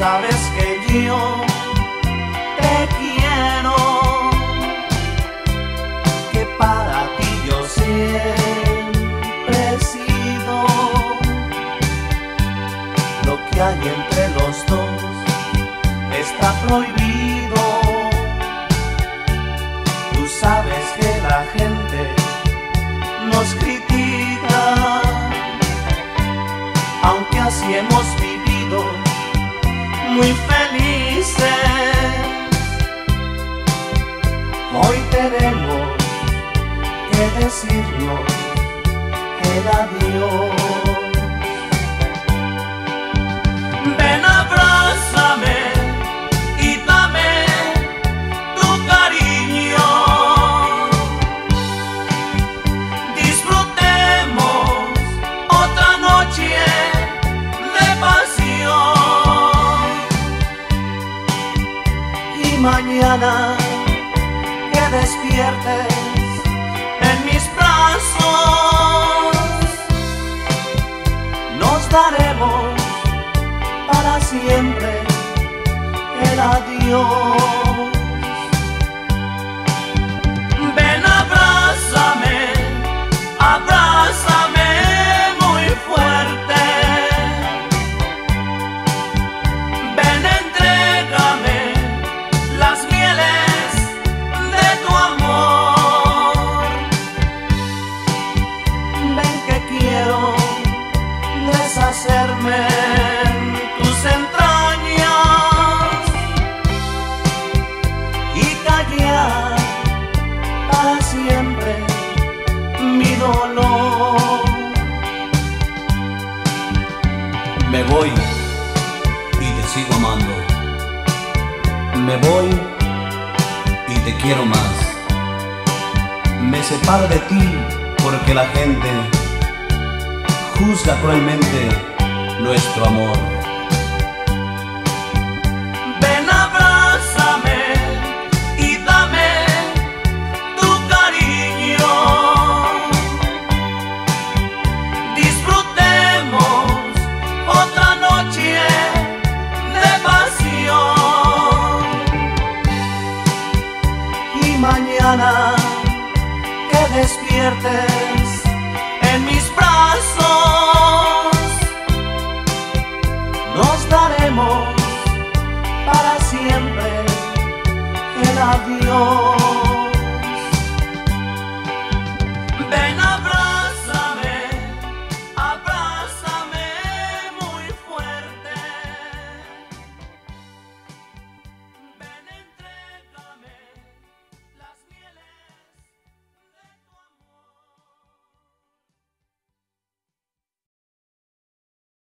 sabes que yo te quiero, que para ti yo siempre he lo que hay entre los dos está prohibido. Muy felices. Hoy tenemos que decirnos el adiós. Mañana que despiertes en mis brazos, nos daremos para siempre el adiós. Me voy y te sigo amando. Me voy y te quiero más. Me separo de ti porque la gente juzga cruelmente nuestro amor. siempre el adiós. Ven a